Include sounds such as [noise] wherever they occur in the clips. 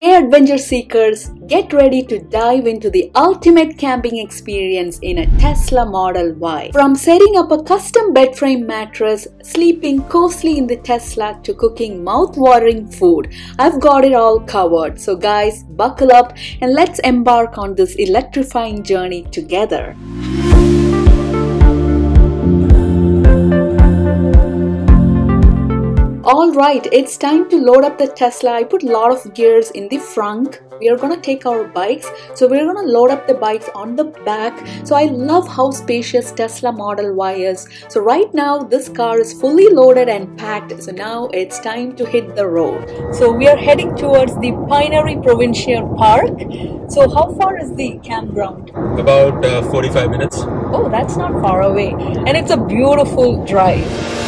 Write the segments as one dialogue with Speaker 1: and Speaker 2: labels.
Speaker 1: Hey adventure seekers, get ready to dive into the ultimate camping experience in a Tesla Model Y. From setting up a custom bed frame mattress, sleeping cosily in the Tesla to cooking mouth-watering food, I've got it all covered. So guys, buckle up and let's embark on this electrifying journey together. Alright, it's time to load up the Tesla. I put a lot of gears in the front. We are gonna take our bikes. So we're gonna load up the bikes on the back. So I love how spacious Tesla Model Y is. So right now this car is fully loaded and packed. So now it's time to hit the road. So we are heading towards the Pinery Provincial Park. So how far is the campground?
Speaker 2: About uh, 45 minutes.
Speaker 1: Oh, that's not far away. And it's a beautiful drive.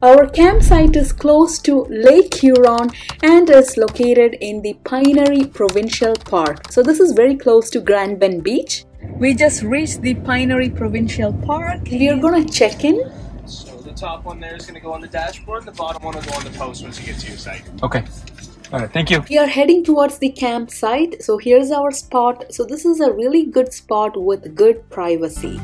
Speaker 1: Our campsite is close to Lake Huron and is located in the Pinery Provincial Park. So this is very close to Grand Bend Beach. We just reached the Pinery Provincial Park. We are gonna check in.
Speaker 3: So the top one there is going to go on the dashboard. The bottom one will go on the post once you get to your site.
Speaker 2: Okay. All right. Thank you.
Speaker 1: We are heading towards the campsite. So here's our spot. So this is a really good spot with good privacy.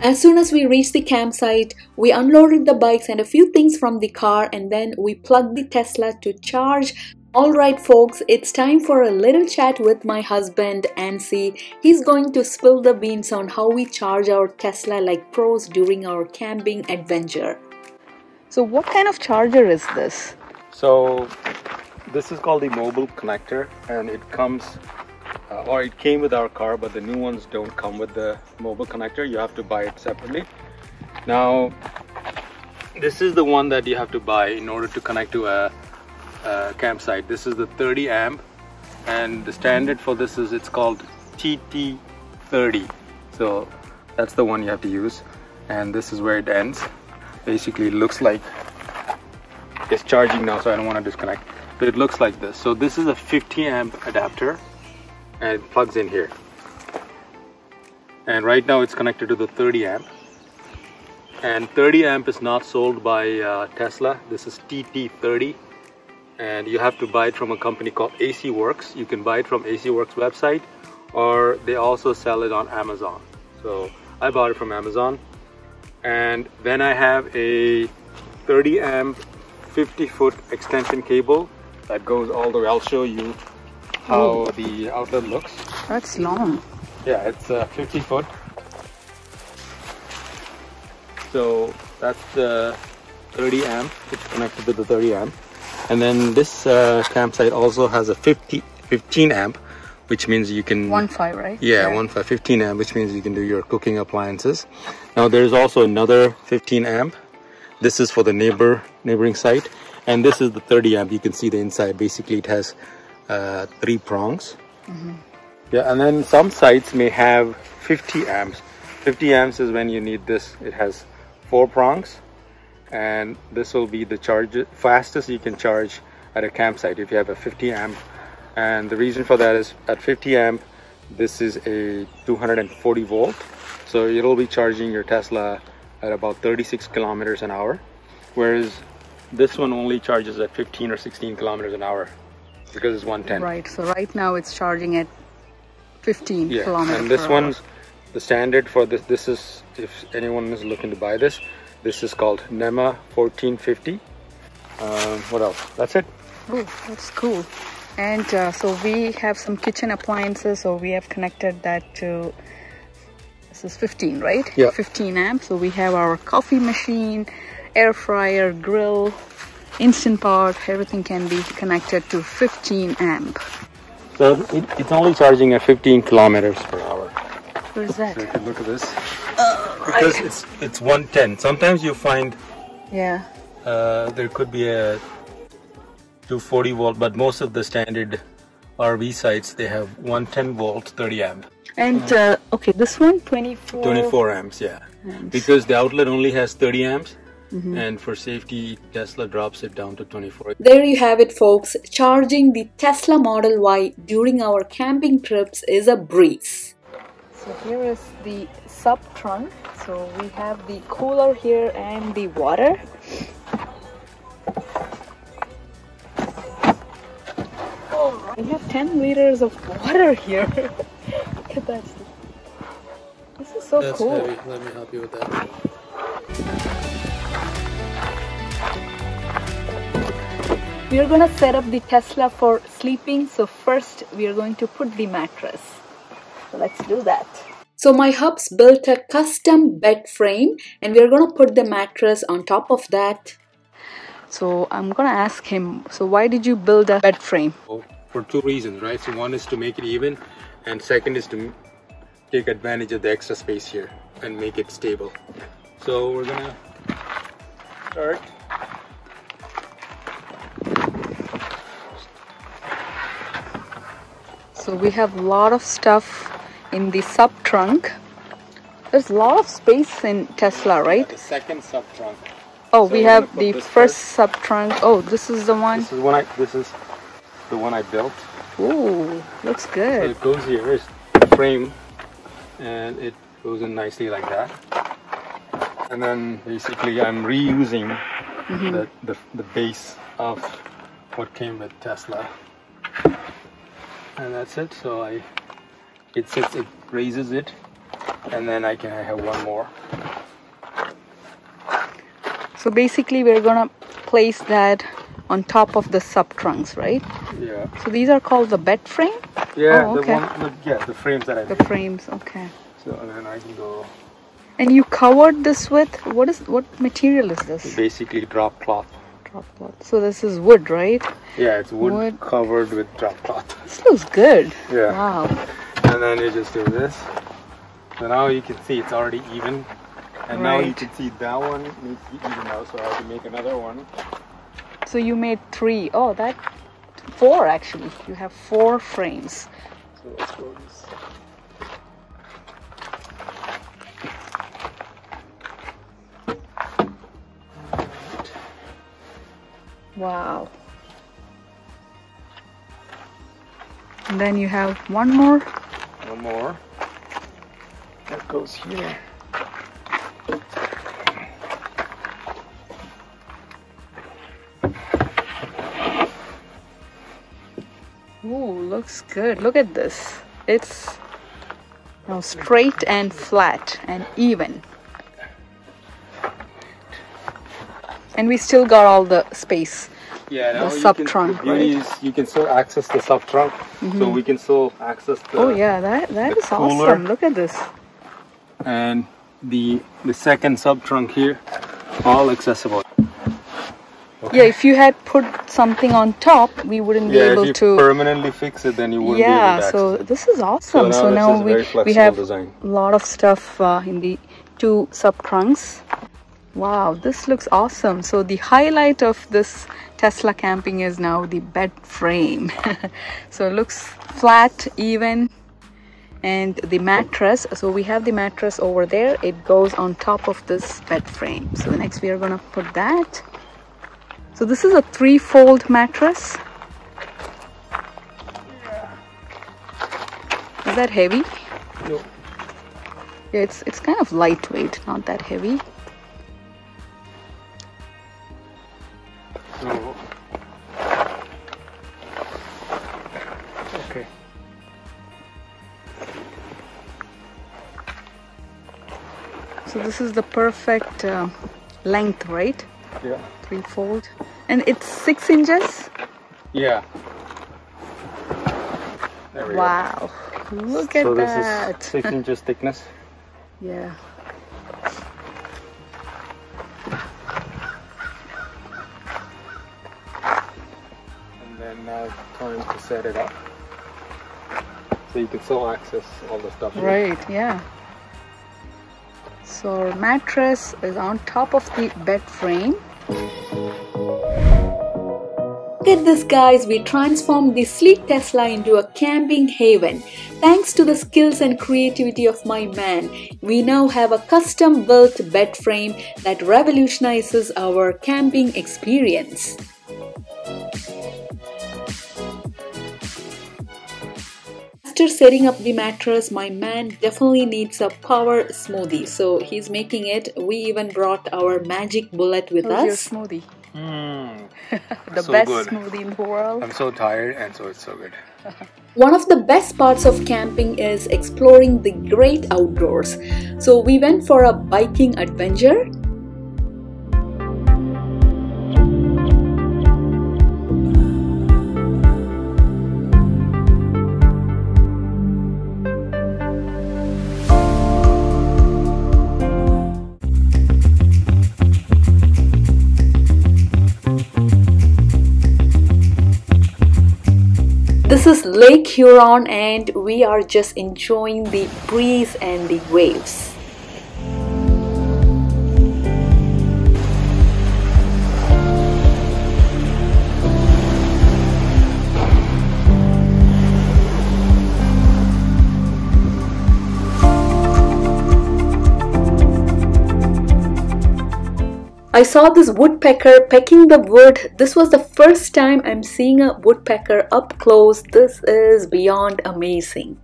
Speaker 1: As soon as we reached the campsite, we unloaded the bikes and a few things from the car and then we plugged the Tesla to charge. Alright folks, it's time for a little chat with my husband Ansi. He's going to spill the beans on how we charge our Tesla like pros during our camping adventure. So what kind of charger is this?
Speaker 2: So, this is called the mobile connector, and it comes, uh, or it came with our car, but the new ones don't come with the mobile connector. You have to buy it separately. Now, this is the one that you have to buy in order to connect to a, a campsite. This is the 30 amp, and the standard for this is it's called TT30. So that's the one you have to use, and this is where it ends. Basically, it looks like it's charging now so I don't want to disconnect but it looks like this so this is a 50 amp adapter and plugs in here. And right now it's connected to the 30 amp. And 30 amp is not sold by uh, Tesla. This is TT30 and you have to buy it from a company called AC Works. You can buy it from AC Works website or they also sell it on Amazon. So I bought it from Amazon. And then I have a 30 amp 50 foot extension cable that goes all the way. I'll show you how the outlet looks.
Speaker 1: That's long.
Speaker 2: Yeah, it's uh, 50 foot. So that's the 30 amp. It's connected to the 30 amp. And then this uh, campsite also has a 50, 15 amp, which means you can
Speaker 1: One five, right?
Speaker 2: yeah, one five fifteen amp, which means you can do your cooking appliances. Now there's also another 15 amp. This is for the neighbor neighboring site, and this is the 30 amp. You can see the inside. Basically, it has uh, three prongs. Yeah, and then some sites may have 50 amps. 50 amps is when you need this. It has four prongs, and this will be the charge fastest you can charge at a campsite if you have a 50 amp. And the reason for that is at 50 amp, this is a 240 volt, so it'll be charging your Tesla at about 36 kilometers an hour, whereas this one only charges at 15 or 16 kilometers an hour because it's 110.
Speaker 1: Right. So right now it's charging at 15
Speaker 2: Yeah,
Speaker 1: kilometers.
Speaker 2: and this
Speaker 1: per hour.
Speaker 2: one's the standard for this. This is if anyone is looking to buy this. This is called NEMA 1450. Um, what else? That's it.
Speaker 1: Oh, that's cool. And uh, so we have some kitchen appliances. So we have connected that to. This is 15, right?
Speaker 2: Yeah.
Speaker 1: 15 amp. So we have our coffee machine, air fryer, grill, instant pot. Everything can be connected to 15 amp.
Speaker 2: So it, it's only charging at 15 kilometers per hour.
Speaker 1: What is that?
Speaker 2: So you can look at this. because it's it's 110. Sometimes you find
Speaker 1: Yeah.
Speaker 2: uh, there could be a 240 volt, but most of the standard RV sites they have 110 volt, 30 amp,
Speaker 1: And uh, okay, this one 24.
Speaker 2: 24 amps. Yeah, because the outlet only has 30 amps. Mm-hmm. And for safety, Tesla drops it down to 24.
Speaker 1: There you have it, folks. Charging the Tesla Model Y during our camping trips is a breeze. So here is the sub trunk. So we have the cooler here and the water.
Speaker 4: We have 10 liters of water here. [laughs] Look at that. This is so
Speaker 2: That's
Speaker 4: cool.
Speaker 2: Heavy. Let me help you with that.
Speaker 4: We are going to set up the Tesla for sleeping. So first we are going to put the mattress. So let's do that. So my hubs built a custom bed frame and we are going to put the mattress on top of that. So I'm going to ask him, so why did you build a bed frame?
Speaker 2: Oh, For two reasons, right? So one is to make it even, and second is to take advantage of the extra space here and make it stable. So we're gonna start.
Speaker 4: So we have a lot of stuff in the sub trunk. There's a lot of space in Tesla, right?
Speaker 2: The second sub trunk.
Speaker 4: Oh,
Speaker 2: So
Speaker 4: we have the first
Speaker 2: first.
Speaker 4: sub trunk. Oh, this is the one.
Speaker 2: This is one I. This is the one I built.
Speaker 4: Ooh, looks
Speaker 2: So
Speaker 4: good.
Speaker 2: it goes here. It's frame, and it goes in nicely like that. And then basically, I'm reusing
Speaker 4: Mm-hmm.
Speaker 2: the, the the base of what came with Tesla, and that's it. So I, it sits, it raises it, and then I can have one more.
Speaker 4: So basically, we're gonna place that on top of the sub trunks, right?
Speaker 2: Yeah.
Speaker 4: So these are called the bed frame.
Speaker 2: Yeah.
Speaker 4: Oh,
Speaker 2: the
Speaker 4: okay.
Speaker 2: one. The, yeah. The frames that I
Speaker 4: The
Speaker 2: made.
Speaker 4: frames, okay.
Speaker 2: So and then I can go
Speaker 4: And you covered this with what is what material is this?
Speaker 2: basically drop cloth.
Speaker 4: Drop cloth. So this is wood, right?
Speaker 2: Yeah, it's wood,
Speaker 4: Wood.
Speaker 2: covered with drop cloth.
Speaker 4: This looks good.
Speaker 2: Yeah.
Speaker 4: Wow.
Speaker 2: and then you just do this. So now you can see it's already even. And now you can see that one needs to be even now, so I have to make another one.
Speaker 4: So you made three. Oh, that four actually. You have four frames.
Speaker 2: So
Speaker 4: Wow. And then you have one more.
Speaker 2: One more. That goes here.
Speaker 4: Ooh, looks good. Look at this. It's now straight and flat and even. And we still got all the space.
Speaker 2: Yeah,
Speaker 4: The sub-trunk,
Speaker 2: can,
Speaker 4: right?
Speaker 2: is you can still access the sub trunk, so we can still access the
Speaker 4: oh yeah, that that is
Speaker 2: cooler.
Speaker 4: awesome. Look at this.
Speaker 2: and the the second sub trunk here, all accessible.
Speaker 4: Yeah, if you had put something on top, we wouldn't be
Speaker 2: Yeah,
Speaker 4: able
Speaker 2: if you
Speaker 4: to.
Speaker 2: permanently fix it, then you wouldn't
Speaker 4: yeah,
Speaker 2: be able to
Speaker 4: so this is awesome.
Speaker 2: now
Speaker 4: So now, we we have a lot of stuff uh, in the two sub trunks. Wow, this looks awesome. So the highlight of this Tesla camping is now the bed frame. [laughs] so it looks flat, even, and the mattress. So we have the mattress over there. It goes on top of this bed frame. So next we are gonna put that. So this is a three-fold mattress. Is that heavy?
Speaker 2: No.
Speaker 4: Yeah, it's it's kind of lightweight, not that heavy. This is the perfect uh, length, right?
Speaker 2: Yeah.
Speaker 4: Three-fold, and it's six inches.
Speaker 2: Yeah. There we go.
Speaker 4: Wow! Look at
Speaker 2: So this
Speaker 4: that.
Speaker 2: is six [laughs] inches thickness.
Speaker 4: Yeah.
Speaker 2: And then now it's time to set it up. So you can still access all the stuff. here.
Speaker 4: Right. Yeah. So mattress is on top of the bed frame. Look at this guys, we transformed the sleek Tesla into a camping haven. Thanks to the skills and creativity of my man, we now have a custom built bed frame that revolutionizes our camping experience.
Speaker 1: After setting up the mattress, my man definitely needs a power smoothie. So he's making it. We even brought our magic bullet with
Speaker 4: How's your
Speaker 1: us.
Speaker 4: smoothie?
Speaker 2: Mm, [laughs]
Speaker 4: The
Speaker 2: So
Speaker 4: best
Speaker 2: good.
Speaker 4: smoothie in the world.
Speaker 2: I'm so tired and so it's so good. [laughs]
Speaker 1: One of the best parts of camping is exploring the great outdoors. So we went for a biking adventure. Is Lake Huron and we are just enjoying the breeze and the waves. I saw this woodpecker pecking the wood. This was the first time I'm seeing a woodpecker up close. This is beyond amazing.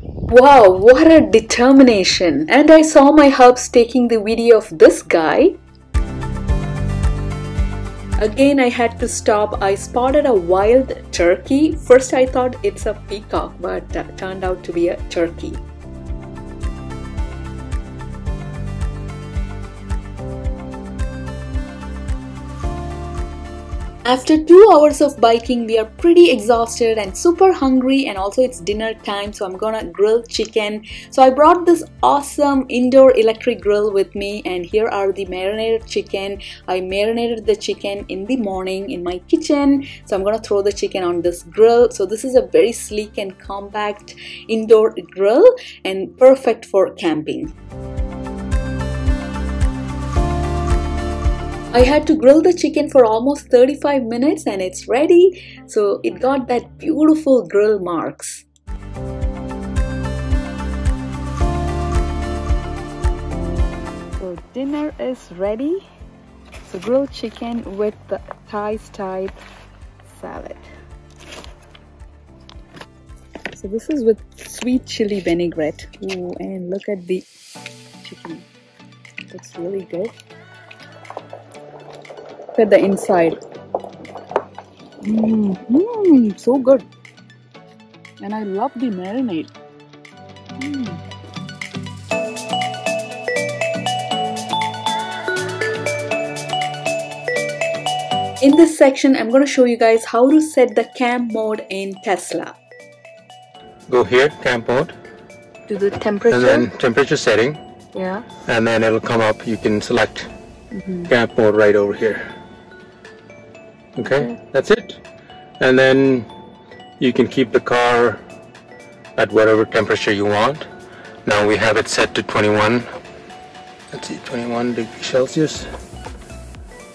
Speaker 1: Wow, what a determination! And I saw my hubs taking the video of this guy. Again, I had to stop. I spotted a wild turkey. First, I thought it's a peacock, but turned out to be a turkey. After two hours of biking, we are pretty exhausted and super hungry, and also it's dinner time, so I'm gonna grill chicken. So I brought this awesome indoor electric grill with me, and here are the marinated chicken. I marinated the chicken in the morning in my kitchen, so I'm gonna throw the chicken on this grill. So this is a very sleek and compact indoor grill and perfect for camping. I had to grill the chicken for almost 35 minutes and it's ready. So it got that beautiful grill marks.
Speaker 4: So dinner is ready. So grilled chicken with the Thai type salad. So this is with sweet chili vinaigrette. Ooh, and look at the chicken. Looks really good. Look at the inside. Mmm, so good. And I love the marinade. Mm.
Speaker 1: In this section, I'm going to show you guys how to set the camp mode in Tesla.
Speaker 2: Go here, camp mode,
Speaker 4: To the
Speaker 2: and
Speaker 4: temperature.
Speaker 2: then temperature setting,
Speaker 4: yeah.
Speaker 2: and then it'll come up. You can select camp mode right over here. Okay, that's it. And then you can keep the car at whatever temperature you want. Now we have it set to 21. Let's see, 21 degrees Celsius.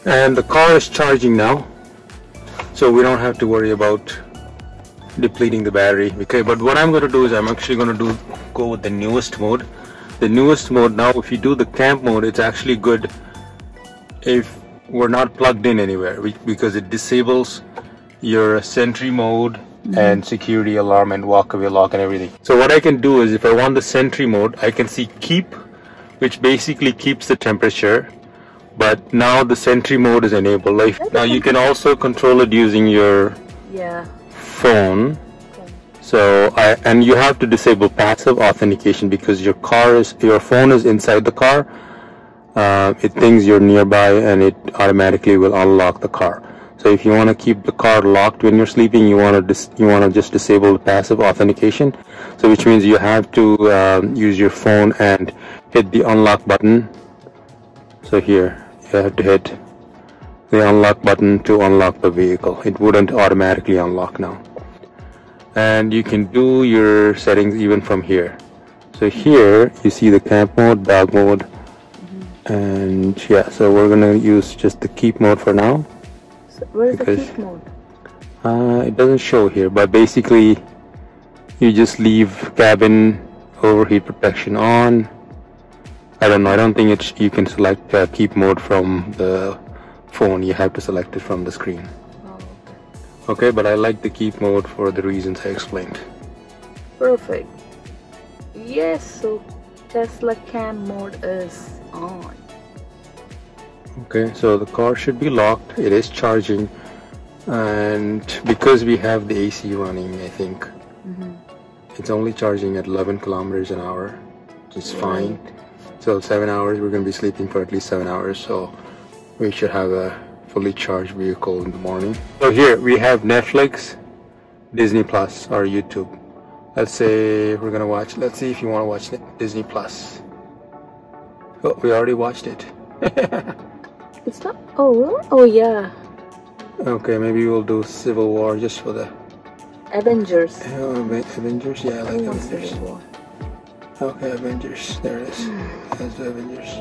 Speaker 2: And the car is charging now, so we don't have to worry about depleting the battery. Okay, but what I'm going to do is I'm actually going to do go with the newest mode. The newest mode now, if you do the camp mode, it's actually good if we're not plugged in anywhere because it disables your sentry mode mm-hmm. and security alarm and walkaway lock and everything. So what I can do is if I want the sentry mode, I can see keep, which basically keeps the temperature. But now the sentry mode is enabled. Like now you can also control it using your
Speaker 4: Yeah.
Speaker 2: phone. So I and you have to disable passive authentication because your car is your phone is inside the car. Uh, it thinks you're nearby and it automatically will unlock the car. So if you want to keep the car locked when you're sleeping, you want to you want to just disable the passive authentication. So which means you have to um, use your phone and hit the unlock button. So here you have to hit the unlock button to unlock the vehicle. It wouldn't automatically unlock now. And you can do your settings even from here. So here you see the camp mode, dog mode, and yeah, so we're gonna use just the keep mode for now.
Speaker 4: So where is the keep mode?
Speaker 2: Uh, it doesn't show here, but basically you just leave cabin overheat protection on I don't know I don't think it's you can select uh, keep mode from the phone you have to select it from the screen okay but I like the keep mode for the reasons I explained
Speaker 4: Perfect. Yes, so Tesla camp mode is on.
Speaker 2: okay so the car should be locked it is charging and because we have the AC running I think mm-hmm. it's only charging at 11 kilometers an hour which is fine. So seven hours we're going to be sleeping for at least seven hours so we should have a fully charged vehicle in the morning. So here we have Netflix Disney Plus or YouTube. Let's say we're gonna watch let's see if you want to watch Disney Plus oh we already watched it [laughs]
Speaker 4: It's not. Oh, really? Oh, yeah.
Speaker 2: okay maybe we'll do Civil War just for the
Speaker 4: Avengers.
Speaker 2: Oh, Aven- Avengers yeah I like
Speaker 4: I
Speaker 2: Avengers
Speaker 4: Civil War.
Speaker 2: Okay, Avengers. There it is. [sighs] That's the Avengers.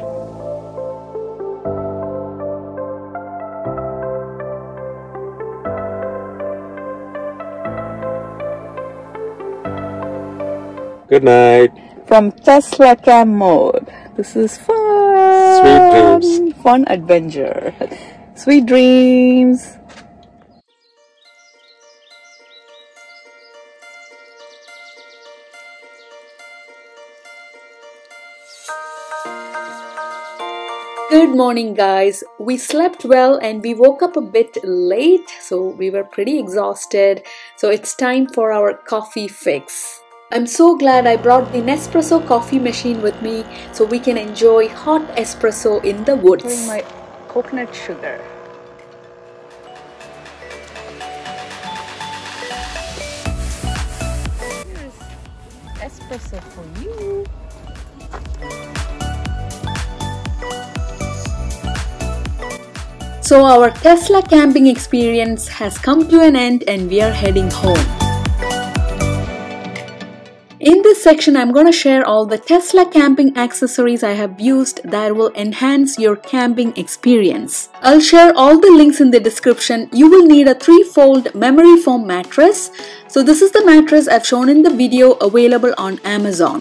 Speaker 2: Good night.
Speaker 4: From Tesla camp mode. This is fun.
Speaker 2: Sweet dreams.
Speaker 4: Fun adventure. Sweet dreams.
Speaker 1: Good morning, guys. We slept well and we woke up a bit late, so we were pretty exhausted. So it's time for our coffee fix. I'm so glad I brought the Nespresso coffee machine with me so we can enjoy hot espresso in the woods.
Speaker 4: My coconut sugar. Here's espresso for you.
Speaker 1: So, our Tesla camping experience has come to an end and we are heading home. This section, I'm going to share all the Tesla camping accessories I have used that will enhance your camping experience. I'll share all the links in the description. You will need a three-fold memory foam mattress. So this is the mattress I've shown in the video available on Amazon.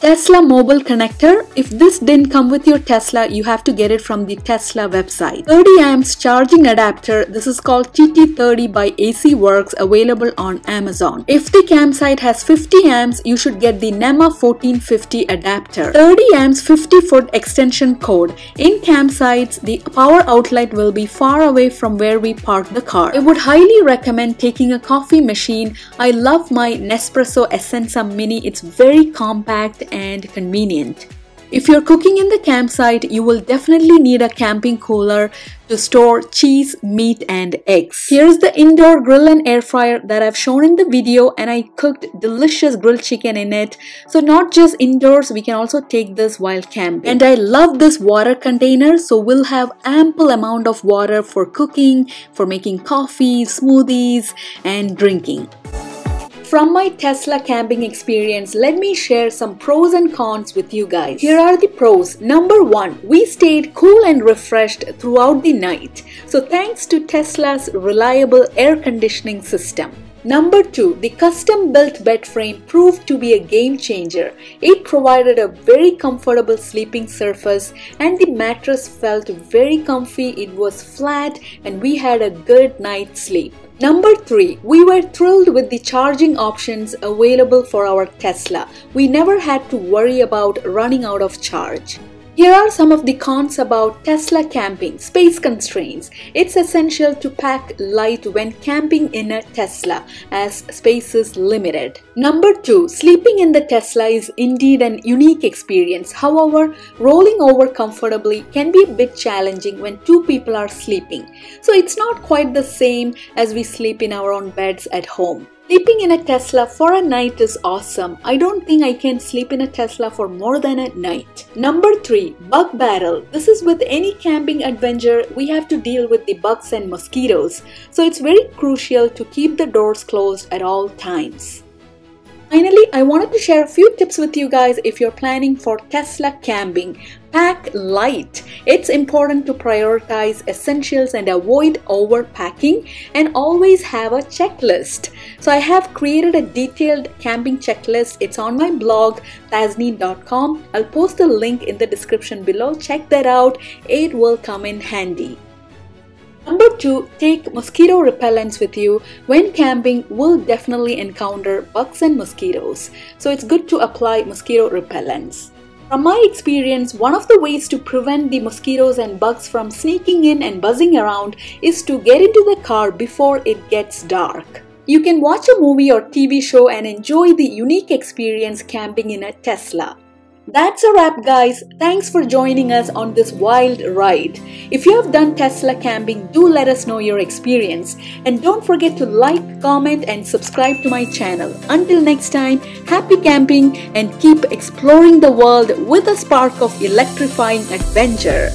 Speaker 1: Tesla mobile connector. If this didn't come with your Tesla, you have to get it from the Tesla website. 30 amps charging adapter. This is called TT30 by AC Works available on Amazon. If the campsite has 50 amps, you should get the NEMA 1450 adapter. 30 amps 50 foot extension cord. In campsites, the power outlet will be far away from where we park the car. I would highly recommend taking a coffee machine. I love my Nespresso Essenza Mini. It's very compact and convenient. If you're cooking in the campsite, you will definitely need a camping cooler to store cheese, meat, and eggs. Here's the indoor grill and air fryer that I've shown in the video and I cooked delicious grilled chicken in it. So not just indoors, we can also take this while camping. And I love this water container so we'll have ample amount of water for cooking, for making coffee, smoothies, and drinking. From my Tesla camping experience, let me share some pros and cons with you guys. Here are the pros. Number one, we stayed cool and refreshed throughout the night. So thanks to Tesla's reliable air conditioning system. Number 2. The custom built bed frame proved to be a game changer. It provided a very comfortable sleeping surface and the mattress felt very comfy. It was flat and we had a good night's sleep. Number 3. We were thrilled with the charging options available for our Tesla. We never had to worry about running out of charge. Here are some of the cons about Tesla camping. Space constraints. It's essential to pack light when camping in a Tesla as space is limited. Number 2. Sleeping in the Tesla is indeed an unique experience. However, rolling over comfortably can be a bit challenging when two people are sleeping. So it's not quite the same as we sleep in our own beds at home. Sleeping in a Tesla for a night is awesome. I don't think I can sleep in a Tesla for more than a night. Number 3. Bug Battle. This is with any camping adventure, we have to deal with the bugs and mosquitoes. So it's very crucial to keep the doors closed at all times. Finally, I wanted to share a few tips with you guys if you're planning for Tesla camping. Pack light. It's important to prioritize essentials and avoid overpacking and always have a checklist. So I have created a detailed camping checklist. It's on my blog thasneen.com. I'll post the link in the description below. Check that out. It will come in handy. Number two, take mosquito repellents with you. When camping, we'll definitely encounter bugs and mosquitoes, so it's good to apply mosquito repellents. From my experience, one of the ways to prevent the mosquitoes and bugs from sneaking in and buzzing around is to get into the car before it gets dark. You can watch a movie or TV show and enjoy the unique experience camping in a Tesla. That's a wrap, guys. Thanks for joining us on this wild ride. If you have done Tesla camping, do let us know your experience. And don't forget to like, comment, and subscribe to my channel. Until next time, happy camping and keep exploring the world with a spark of electrifying adventure.